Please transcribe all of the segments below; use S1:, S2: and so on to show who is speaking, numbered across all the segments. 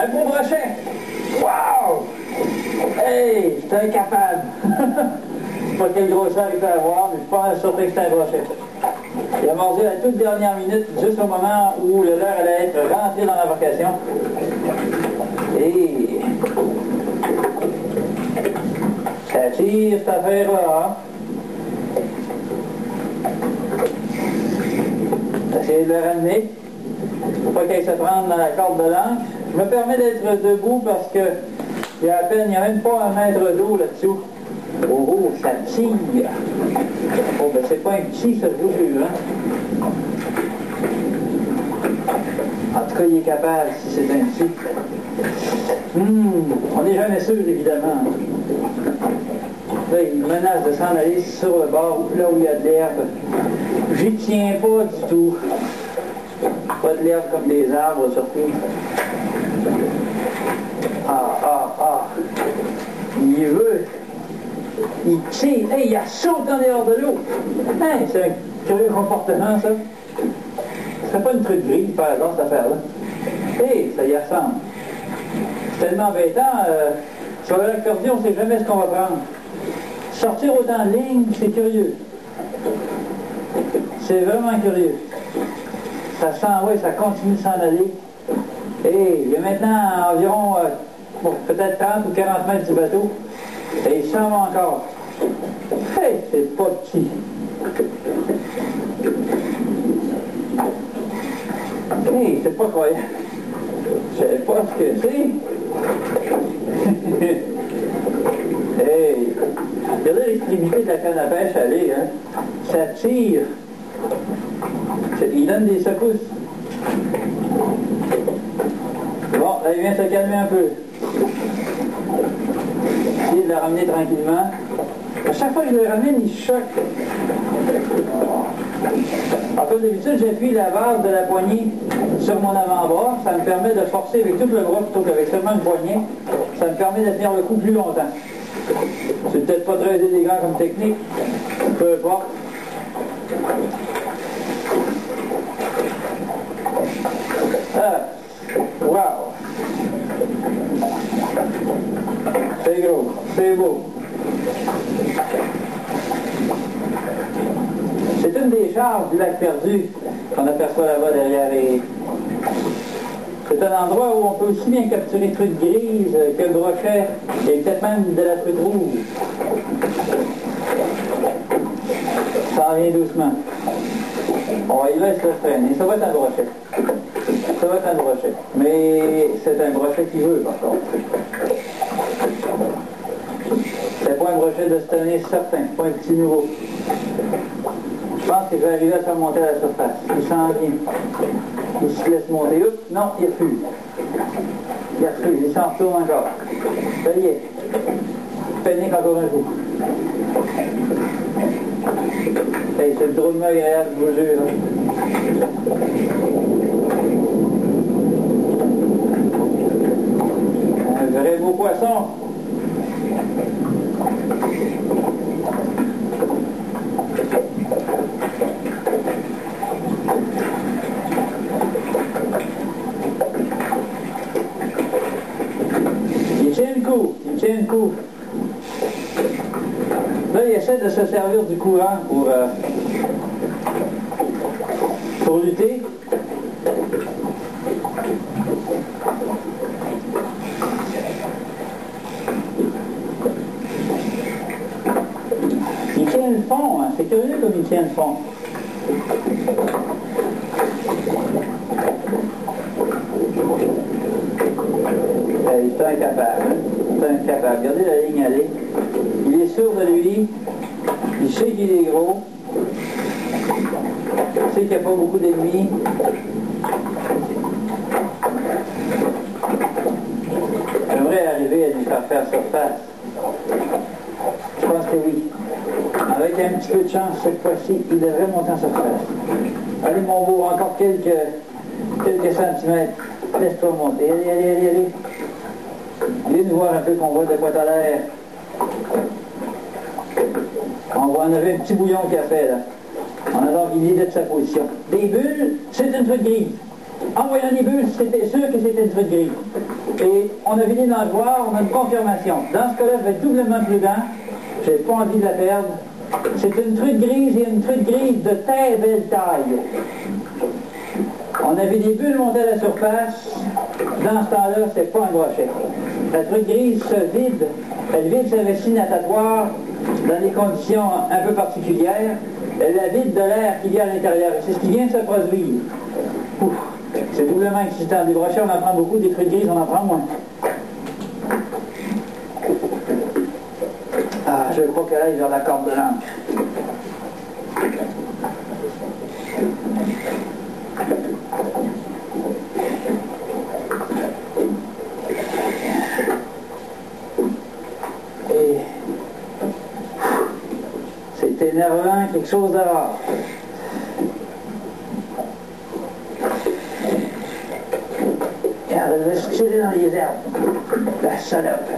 S1: Un beau brochet! Wow! Hey, j'étais incapable! je sais pas quelle grosseur il peut avoir, mais je suis pas surpris que c'était un brochet. Il a mordu à la toute dernière minute, juste au moment où le leurre allait être rentré dans l'embarcation. Et ça tire cette affaire-là. Hein? Essayez de le ramener. Faut pas qu'elle se prenne dans la corde de l'encre. Je me permets d'être debout parce que il y a à peine, il n'y a même pas un mètre d'eau là-dessous. Oh, oh, ça tire. Oh, ben c'est pas un petit, ça vous hein. En tout cas, il est capable, si c'est un petit. Hum, on n'est jamais sûr, évidemment. Là, il menace de s'en aller sur le bord, là où il y a de l'herbe. J'y tiens pas du tout. Pas de l'herbe comme des arbres, surtout. Ah, ah, ah. Il veut. Il tire. Hey, il a sauté en dehors de l'eau. Hein, c'est un curieux comportement, ça. C'est pas une truc gris, par exemple, cette affaire-là. Hé, ça y ressemble. C'est tellement embêtant. Euh, sur l'accordéon, on ne sait jamais ce qu'on va prendre. Sortir autant de lignes, c'est curieux. C'est vraiment curieux. Ça sent, oui, ça continue de s'en aller. Et il y a maintenant environ euh, peut-être 30 ou 40 mètres du bateau. Et il s'en va encore. Hey, c'est pas petit. Hey, c'est pas croyable. Je sais pas ce que c'est. hey, regardez l'extrémité de la canne à pêche aller, hein. Ça tire. Il donne des secousses. Là, il vient se calmer un peu. Essayer de la ramener tranquillement. À chaque fois que je le ramène, il choque. En comme d'habitude, j'appuie la base de la poignée sur mon avant-bras. Ça me permet de forcer avec tout le bras plutôt qu'avec seulement une poignée. Ça me permet de tenir le coup plus longtemps. C'est peut-être pas très élégant comme technique. Peu importe. Ah, wow! C'est c'est une des charges du lac perdu qu'on aperçoit là-bas derrière les... C'est un endroit où on peut aussi bien capturer truite grise que le brochet et peut-être même de la truite rouge. Ça en vient doucement. On va y laisser le freiner. Ça va être un brochet. Ça va être un brochet. Mais c'est un brochet qui veut, par contre. Un brochet de cette année certain, pas un petit nouveau. Je pense que je vais arriver à faire monter à la surface. Il s'en vient. Il se laisse monter. Oups, non, il a plus. Il plus, il s'en retourne encore. Ça y est. Panique encore un coup. Hey, c'est drôlement agréable, je vous jure. Un vrai beau poisson. Il tient le coup, il tient le coup. Là, il essaie de se servir du courant pour, euh, pour lutter. Il tient le fond, hein. c'est curieux comme il tient le fond. Euh, il est incapable. Regardez la ligne aller. Il est sûr de lui. Il sait qu'il est gros. Il sait qu'il n'y a pas beaucoup d'ennemis. J'aimerais arriver à lui faire faire surface. Je pense que oui. Avec un petit peu de chance, cette fois-ci, il devrait monter en surface. Allez, mon beau, encore quelques, quelques centimètres. Laisse-toi monter. Allez, allez, allez, allez. Viens voir un peu qu'on voit de quoi t'as l'air. On voit en avait un petit bouillon qu'il a fait là. On a donc une idée de sa position. Des bulles, c'est une truite grise. En voyant les bulles, c'était sûr que c'était une truite grise. Et on a fini d'en voir, on a une confirmation. Dans ce cas-là, je vais être doublement prudent. J'ai pas envie de la perdre. C'est une truite grise et une truite grise de très belle taille. On avait des bulles montées à la surface. Dans ce temps-là, c'est pas un brochet. La truite grise se vide. Elle vide sa vessie natatoire dans des conditions un peu particulières. Elle la vide de l'air qu'il y a à l'intérieur. C'est ce qui vient de se produire. C'est doublement excitant. Des brochets, on en prend beaucoup. Des truites grises, on en prend moins. Ah, je crois qu'elle aille vers la corde de l'encre. Et c'est énervant, quelque chose de rare. Regarde, elle va se tirer dans les herbes. La salope.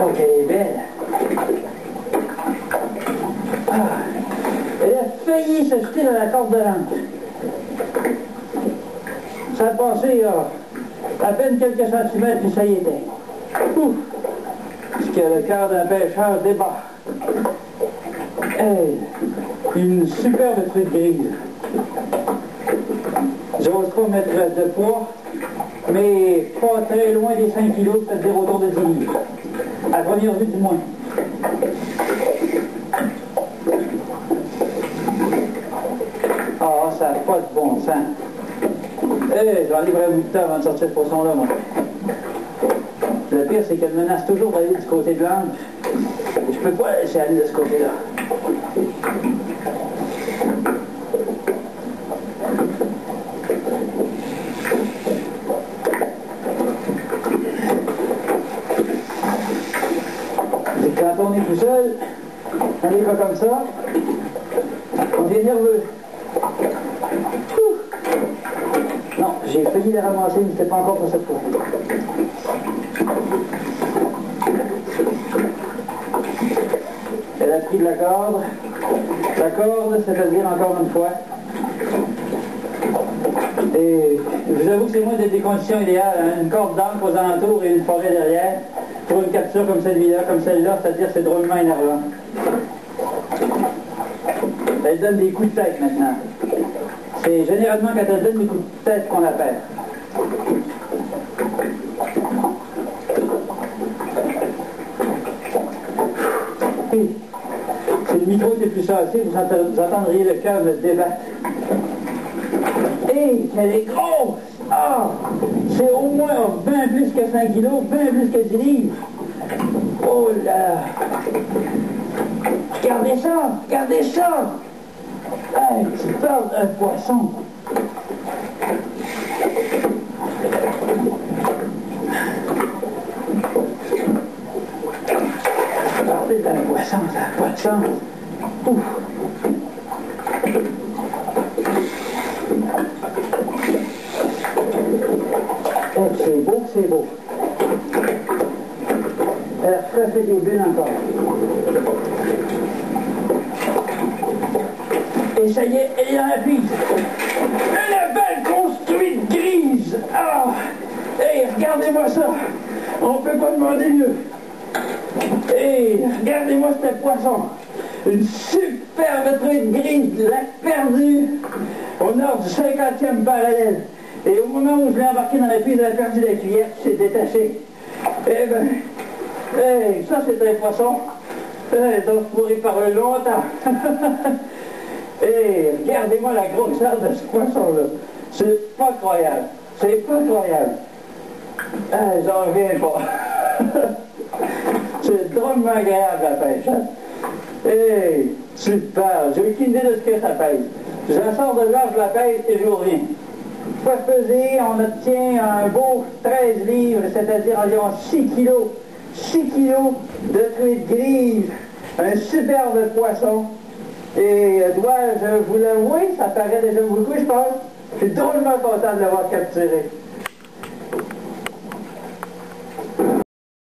S1: Oh, qu'elle est belle. Ah, elle jeter dans la corde de l'encre. Ça a passé euh, à peine quelques centimètres, puis ça y était. Ouf! Ce que le cœur d'un pêcheur débat. Hey, une superbe truite grise. J'ose pas mettre de poids, mais pas très loin des 5 kilos, c'est-à-dire autour de 10 livres. À première vue du moins. Ah, ça n'a pas de bon sens. Eh, j'en un bout de temps avant de sortir ce poisson-là, moi. Le pire, c'est qu'elle menace toujours d'aller du côté de l'angle. Je peux pas la laisser aller de ce côté-là. Et quand on est tout seul, on est pas comme ça, on devient nerveux. Ouh. Non, j'ai failli la ramasser, mais c'était pas encore pour cette fois. Elle a pris de la corde. La corde, c'est-à-dire encore une fois. Et je vous avoue que c'est moi des conditions idéales. hein. Une corde d'encre aux alentours et une forêt derrière. Pour une capture comme celle-là, comme celle-là, c'est-à-dire c'est drôlement énervant. Elle donne des coups de tête maintenant. C'est généralement quand elle des coups de tête qu'on. Et Si le micro était plus assez, vous, entend- vous entendriez le cœur me débattre. Hé, qu'elle est grosse! Ah! C'est au moins bien plus que 5 kilos, bien plus que 10 livres. Oh là! Regardez ça! Regardez ça! Hey, tu parles d'un poisson! Parler d'un poisson, ça n'a pas de sens. Ouf! Oh, c'est beau, c'est beau. Elle a refait des bulles encore. Et ça y est, elle est dans la piste. Est belle construite grise. Ah! Hey, regardez-moi ça. On peut pas demander mieux. Hey, regardez-moi ce poisson. Une superbe truite grise, la perdue au nord du 50e parallèle. Et au moment où je l'ai embarqué dans la piste, elle a perdu la cuillère, s'est détachée. Eh ben, hey, ça c'est un poisson. Eh, donc je pourrais parler longtemps. Et regardez-moi la grosseur de ce poisson-là. C'est pas croyable. C'est pas croyable. Ah, j'en reviens pas. C'est drôlement agréable la pêche. Hein? Hey, super. J'ai aucune idée de ce que ça pèse. Je sors de là, je la pèse et je reviens. Fois pesé, on obtient un beau 13 livres, c'est-à-dire environ 6 kilos. 6 kilos de truite grise. Un superbe poisson. Et euh, dois-je vous l'avouer, ça paraît déjà beaucoup, je pense. Je suis drôlement content de l'avoir capturé.